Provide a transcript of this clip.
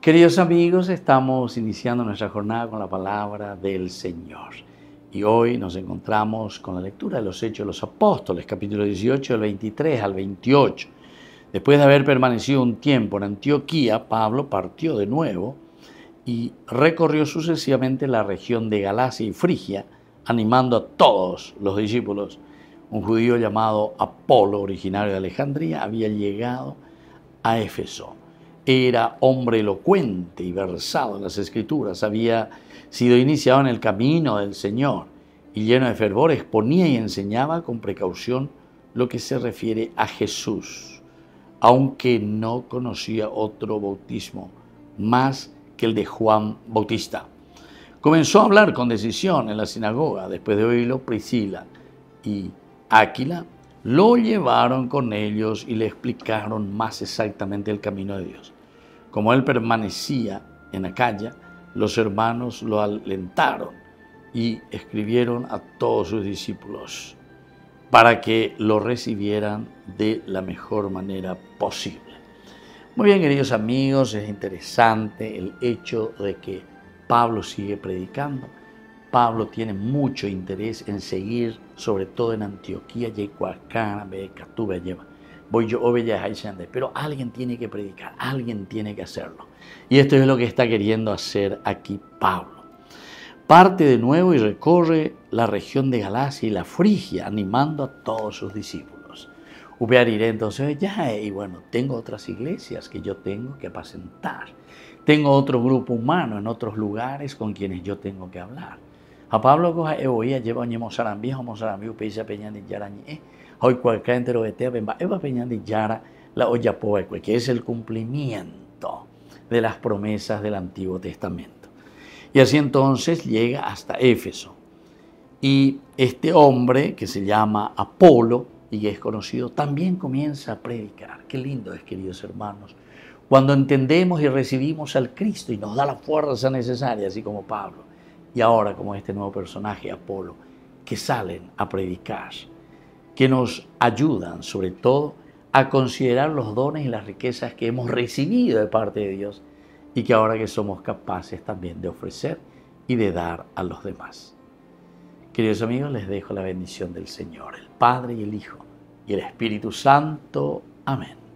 Queridos amigos, estamos iniciando nuestra jornada con la palabra del Señor. Y hoy nos encontramos con la lectura de los Hechos de los Apóstoles, capítulo 18, del 23 al 28. Después de haber permanecido un tiempo en Antioquía, Pablo partió de nuevo y recorrió sucesivamente la región de Galacia y Frigia, animando a todos los discípulos. Un judío llamado Apolo, originario de Alejandría, había llegado a Éfeso era hombre elocuente y versado en las escrituras, había sido iniciado en el camino del Señor y lleno de fervor exponía y enseñaba con precaución lo que se refiere a Jesús, aunque no conocía otro bautismo más que el de Juan Bautista. Comenzó a hablar con decisión en la sinagoga, después de oírlo Priscila y Áquila lo llevaron con ellos y le explicaron más exactamente el camino de Dios. Como él permanecía en calle, los hermanos lo alentaron y escribieron a todos sus discípulos para que lo recibieran de la mejor manera posible. Muy bien, queridos amigos, es interesante el hecho de que Pablo sigue predicando Pablo tiene mucho interés en seguir, sobre todo en Antioquía, Yecuacana, Becatú, lleva. Voy yo, pero alguien tiene que predicar, alguien tiene que hacerlo. Y esto es lo que está queriendo hacer aquí Pablo. Parte de nuevo y recorre la región de Galacia y la Frigia, animando a todos sus discípulos. iré entonces ya, y bueno, tengo otras iglesias que yo tengo que apacentar. Tengo otro grupo humano en otros lugares con quienes yo tengo que hablar. A Pablo koha e oia lleva ho mosarambi upeisa peña de yara ñe hoy cualquier entero de bemba eva peña de yara la olla poeque que es el cumplimiento de las promesas del Antiguo Testamento. Y así entonces llega hasta Éfeso. Y este hombre que se llama Apolo y que es conocido también comienza a predicar. Qué lindo es, queridos hermanos, cuando entendemos y recibimos al Cristo y nos da la fuerza necesaria, así como Pablo y ahora como este nuevo personaje, Apolo, que salen a predicar, que nos ayudan sobre todo a considerar los dones y las riquezas que hemos recibido de parte de Dios y que ahora que somos capaces también de ofrecer y de dar a los demás. Queridos amigos, les dejo la bendición del Señor, el Padre y el Hijo y el Espíritu Santo. Amén.